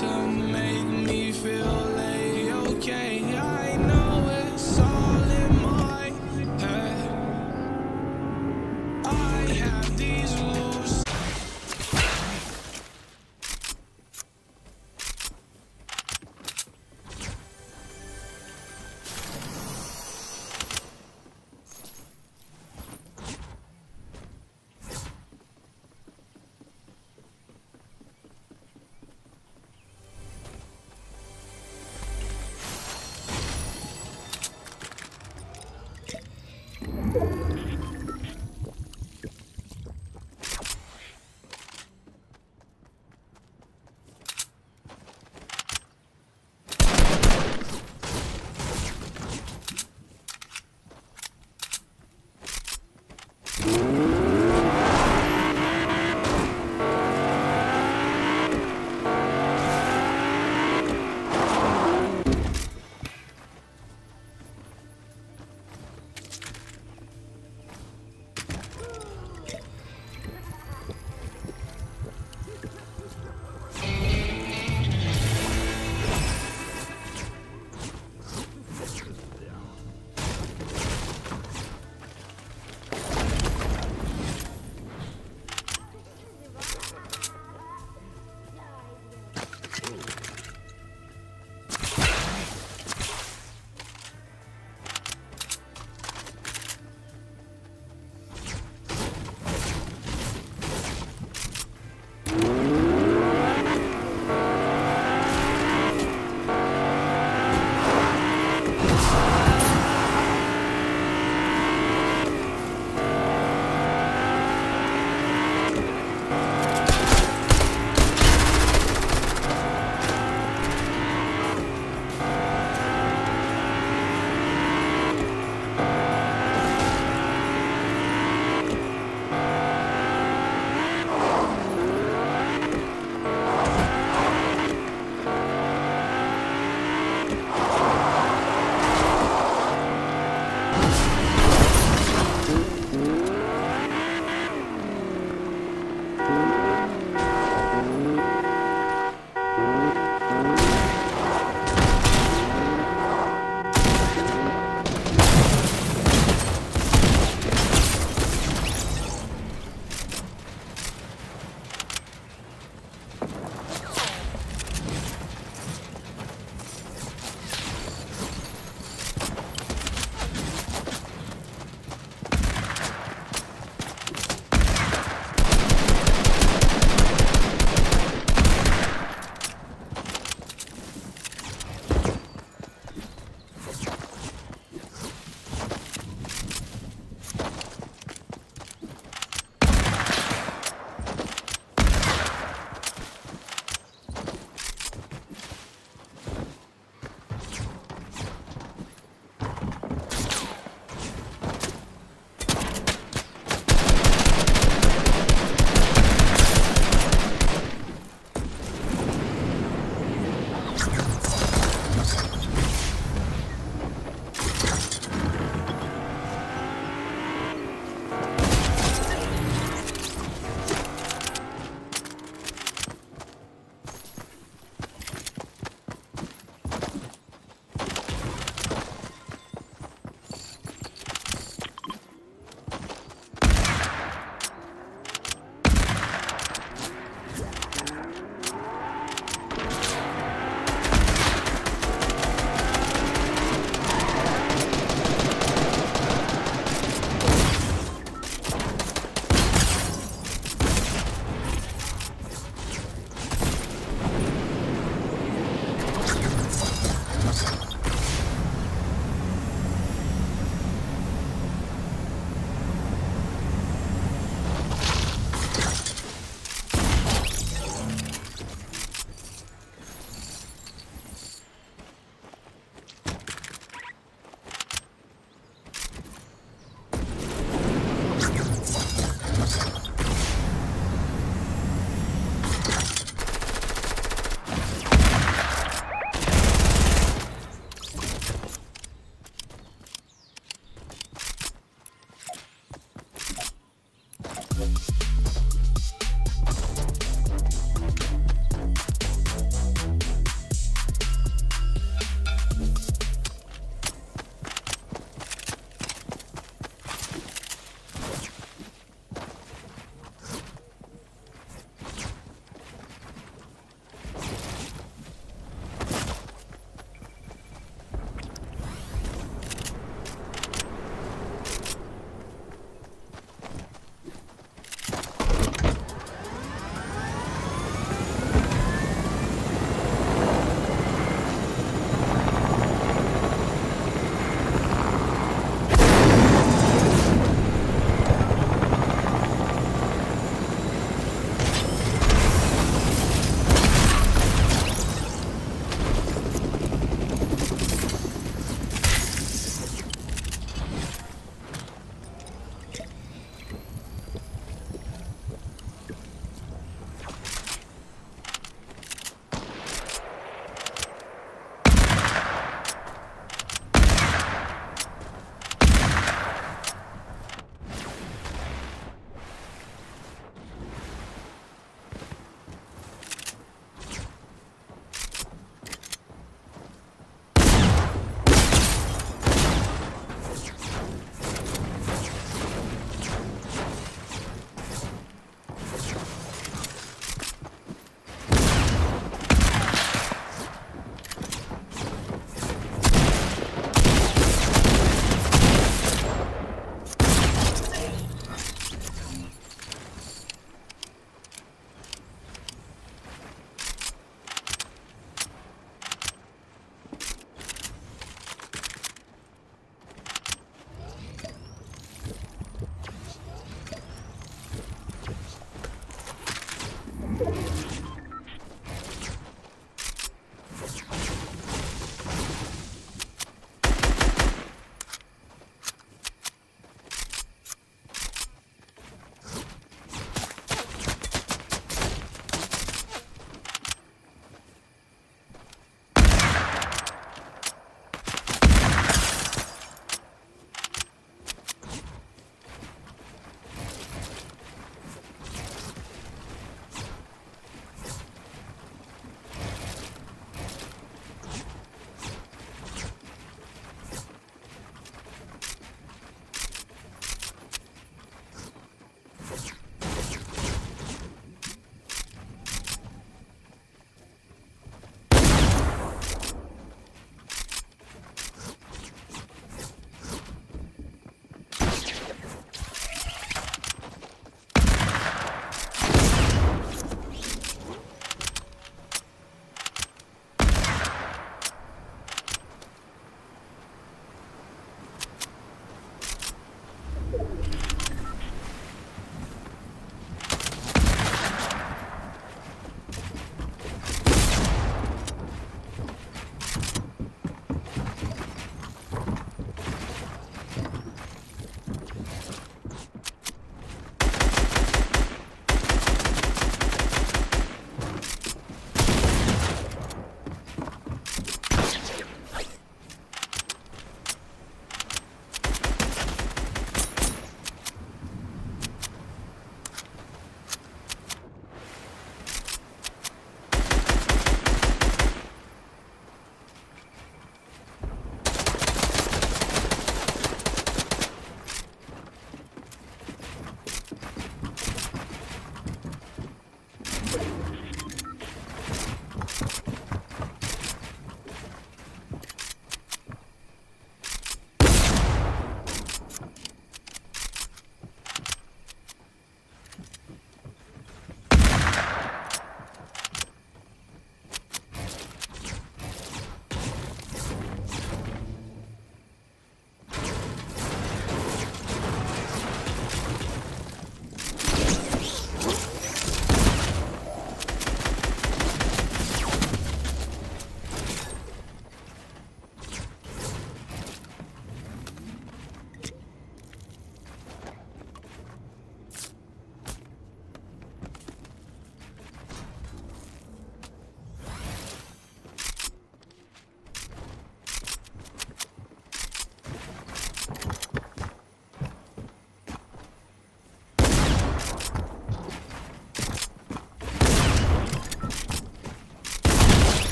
tell